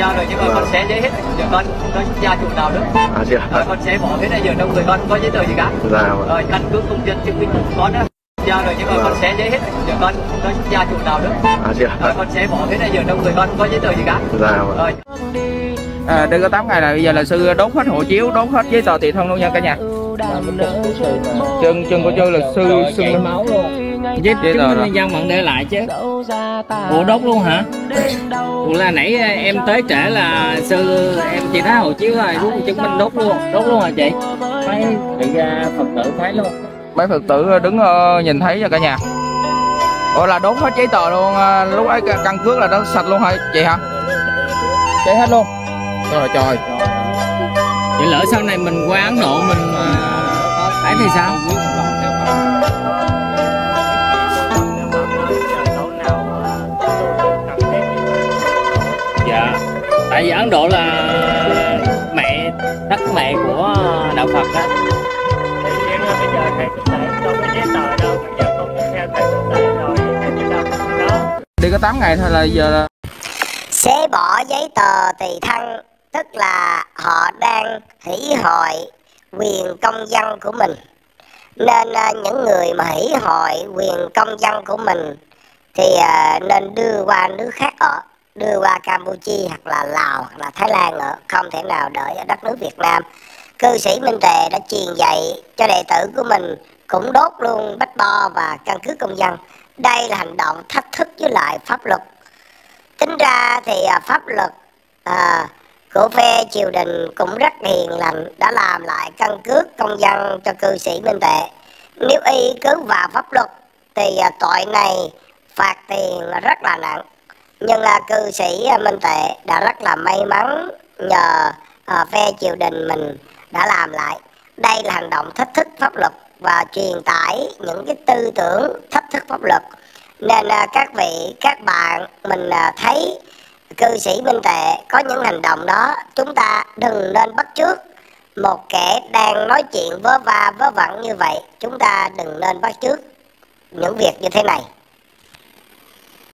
Dạ rồi nhưng mà Vâng. con xé giấy hết giờ con có gia chủ nào nữa à chưa. Rồi con xé bỏ hết đây giờ trong người con không có giấy tờ gì cả. Dạ rồi. Căn cước công dân chứng minh của con đó. Dạ rồi nhưng mà Vâng. con xé giấy hết giờ con không có gia chủ nào nữa à chưa. Rồi con xé bỏ hết đây giờ trong người con không có giấy tờ gì cả. Dạ rồi. À, đây có 8 ngày là bây giờ là sư đốt hết hộ chiếu đốt hết giấy tờ tùy thân luôn nha cả nhà. Chân chân của chơi là sư sư máu luôn giấy chứng minh nhân dân vẫn để lại chứ. Ủa đốt luôn hả? ủa là nãy em tới trễ là sư em chỉ thấy hộ chiếu rồi rút chứng minh đốt luôn đốt luôn hả chị? Mấy bị ra phật tử thấy luôn. Mấy phật tử đứng ờ, nhìn thấy nha cả nhà? Ủa là đốt hết giấy tờ luôn lúc ấy căn- cước là nó sạch luôn hả chị hả? Cháy hết luôn. Trời trời. Vậy lỡ sau này mình qua ấn độ mình ấy thì sao tại vì ấn độ là mẹ đất mẹ của đạo phật á. Đi có 8 ngày thôi là giờ là xé bỏ giấy tờ tùy thân tức là họ đang hủy hội quyền công dân của mình. Nên à, những người mà hủy hội quyền công dân của mình thì à, nên đưa qua nước khác ở đưa qua Campuchia hoặc là Lào hoặc là Thái Lan nữa. Không thể nào đợi ở đất nước Việt Nam. Cư sĩ Minh Tề đã truyền dạy cho đệ tử của mình cũng đốt luôn bách bo và căn cứ công dân. Đây là hành động thách thức với lại pháp luật. Tính ra thì à, pháp luật à, của phe triều đình cũng rất hiền lành đã làm lại căn cước công dân cho cư sĩ minh Tuệ. Nếu y cứ vào pháp luật thì à, tội này phạt tiền rất là nặng nhưng là cư sĩ à, minh tệ đã rất là may mắn nhờ à, phe triều đình mình đã làm lại. Đây là hành động thách thức pháp luật và truyền tải những cái tư tưởng thách thức pháp luật. Nên à, các vị các bạn mình à, thấy cư sĩ minh tệ có những hành động đó chúng ta đừng nên bắt chước một kẻ đang nói chuyện vớ va vớ vẩn như vậy. Chúng ta đừng nên bắt chước những việc như thế này.